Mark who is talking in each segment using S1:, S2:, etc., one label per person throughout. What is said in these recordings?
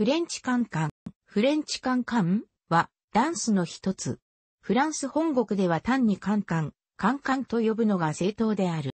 S1: フレンチカンカン。フレンチカンカンはダンスの一つ。フランス本国では単にカンカン、カンカンと呼ぶのが正当である。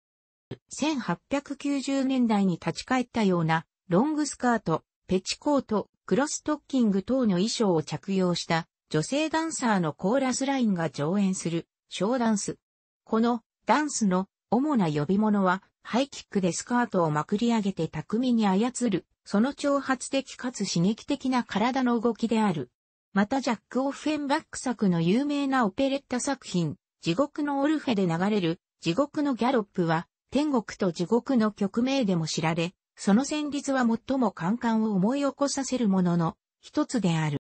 S1: 1890年代に立ち返ったようなロングスカート、ペチコート、クロストッキング等の衣装を着用した女性ダンサーのコーラスラインが上演するショーダンス。このダンスの主な呼び物はハイキックでスカートをまくり上げて巧みに操る、その挑発的かつ刺激的な体の動きである。またジャック・オフェンバック作の有名なオペレッタ作品、地獄のオルフェで流れる地獄のギャロップは天国と地獄の曲名でも知られ、その旋律は最もカンカンを思い起こさせるものの一つである。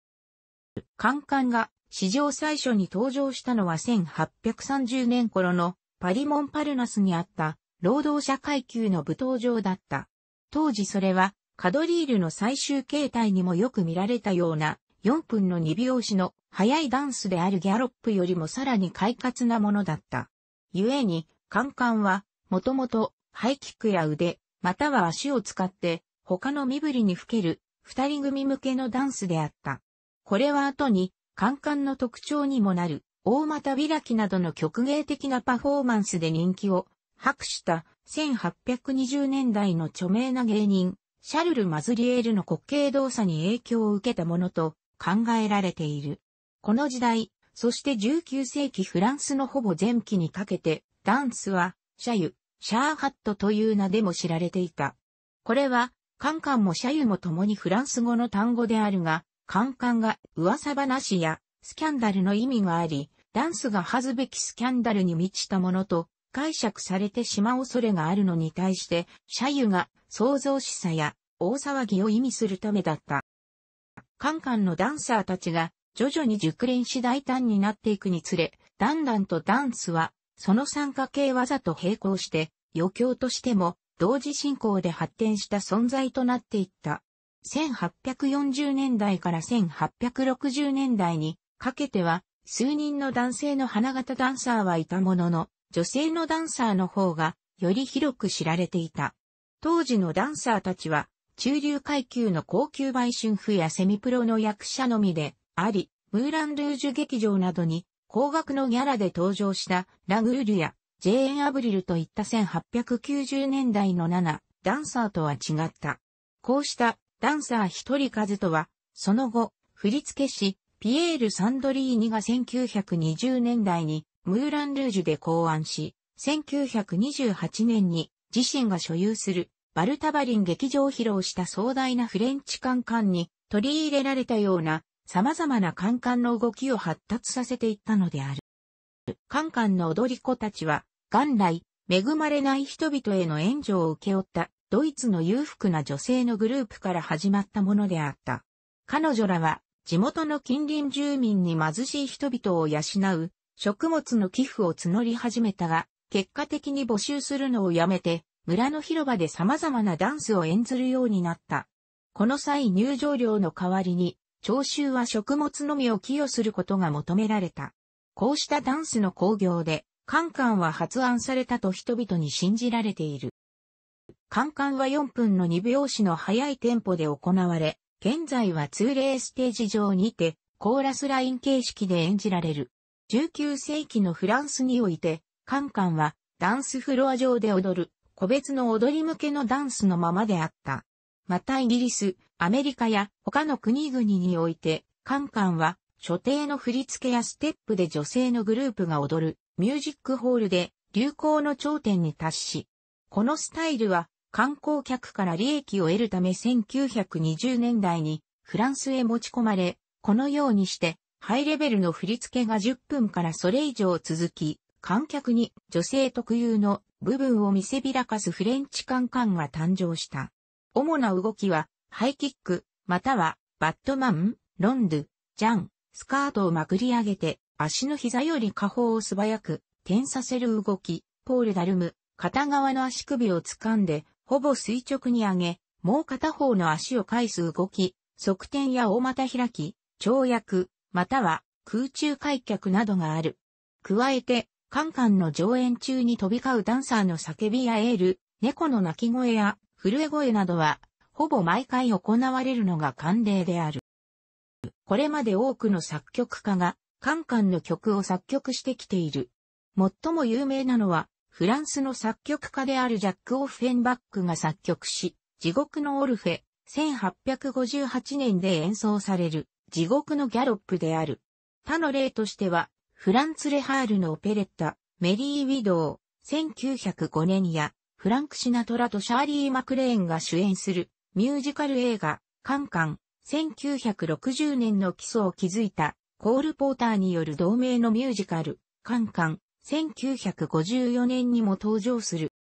S1: カンカンが史上最初に登場したのは1830年頃のパリモンパルナスにあった労働者階級の舞踏場だった。当時それはカドリールの最終形態にもよく見られたような4分の2拍子の速いダンスであるギャロップよりもさらに快活なものだった。故に、カンカンはもともと、ハイキックや腕、または足を使って、他の身振りに吹ける、二人組向けのダンスであった。これは後に、カンカンの特徴にもなる、大股開きなどの曲芸的なパフォーマンスで人気を博した1820年代の著名な芸人、シャルル・マズリエールの滑稽動作に影響を受けたものと考えられている。この時代、そして19世紀フランスのほぼ前期にかけて、ダンスはシャユ、シャーハットという名でも知られていた。これは、カンカンもシャユも共にフランス語の単語であるが、カンカンが噂話やスキャンダルの意味があり、ダンスが恥ずべきスキャンダルに満ちたものと解釈されてしまう恐れがあるのに対して、シャユが創造しさや大騒ぎを意味するためだった。カンカンのダンサーたちが徐々に熟練し大胆になっていくにつれ、だんだんとダンスはその参加系技と並行して、余興としても同時進行で発展した存在となっていった。1840年代から1860年代にかけては数人の男性の花形ダンサーはいたものの、女性のダンサーの方がより広く知られていた。当時のダンサーたちは中流階級の高級売春婦やセミプロの役者のみであり、ムーラン・ルージュ劇場などに高額のギャラで登場したラグールやジェーン・アブリルといった1890年代の7ダンサーとは違った。こうしたダンサー一人数とは、その後、振付師、ピエール・サンドリーニが1920年代にムーラン・ルージュで考案し、1928年に自身が所有するバルタバリン劇場を披露した壮大なフレンチカンカンに取り入れられたような様々なカンカンの動きを発達させていったのである。カンカンの踊り子たちは、元来、恵まれない人々への援助を受け負ったドイツの裕福な女性のグループから始まったものであった。彼女らは地元の近隣住民に貧しい人々を養う食物の寄付を募り始めたが、結果的に募集するのをやめて、村の広場で様々なダンスを演ずるようになった。この際入場料の代わりに徴収は食物のみを寄与することが求められた。こうしたダンスの工業で、カンカンは発案されたと人々に信じられている。カンカンは4分の2拍子の速いテンポで行われ、現在は通例ステージ上にて、コーラスライン形式で演じられる。19世紀のフランスにおいて、カンカンはダンスフロア上で踊る、個別の踊り向けのダンスのままであった。またイギリス、アメリカや他の国々において、カンカンは所定の振り付けやステップで女性のグループが踊るミュージックホールで流行の頂点に達し、このスタイルは観光客から利益を得るため1920年代にフランスへ持ち込まれ、このようにしてハイレベルの振り付けが10分からそれ以上続き、観客に女性特有の部分を見せびらかすフレンチカンカンが誕生した。主な動きは、ハイキック、または、バットマン、ロンドゥ、ジャン、スカートをまくり上げて、足の膝より下方を素早く、点させる動き、ポールダルム、片側の足首を掴んで、ほぼ垂直に上げ、もう片方の足を返す動き、側転や大股開き、跳躍、または空中開脚などがある。加えて、カンカンの上演中に飛び交うダンサーの叫びやエール、猫の鳴き声や震え声などは、ほぼ毎回行われるのが慣例である。これまで多くの作曲家がカンカンの曲を作曲してきている。最も有名なのはフランスの作曲家であるジャック・オフェンバックが作曲し、地獄のオルフェ、1858年で演奏される、地獄のギャロップである。他の例としては、フランツ・レハールのオペレッタ、メリー・ウィドウ、1905年や、フランク・シナトラとシャーリー・マクレーンが主演する、ミュージカル映画、カンカン、1960年の基礎を築いた、コール・ポーターによる同名のミュージカル、カンカン、1954年にも登場する。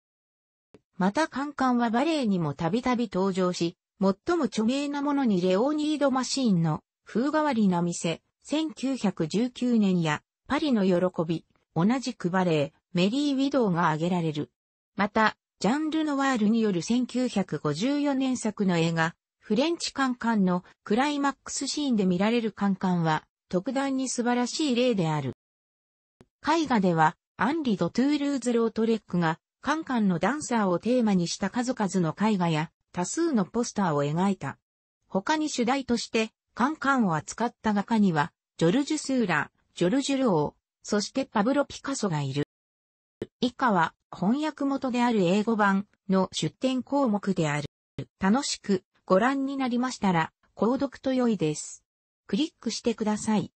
S1: またカンカンはバレエにもたびたび登場し、最も著名なものにレオニード・マシーンの風変わりな店、1919年やパリの喜び、同じくバレエ、メリー・ウィドウが挙げられる。また、ジャン・ルノワールによる1954年作の映画、フレンチカンカンのクライマックスシーンで見られるカンカンは、特段に素晴らしい例である。絵画では、アンリ・ド・トゥールーズ・ロートレックが、カンカンのダンサーをテーマにした数々の絵画や、多数のポスターを描いた。他に主題として、カンカンを扱った画家には、ジョルジュ・スーラー、ジョルジュ・ルオー、そしてパブロ・ピカソがいる。以下は翻訳元である英語版の出典項目である。楽しくご覧になりましたら、購読と良いです。クリックしてください。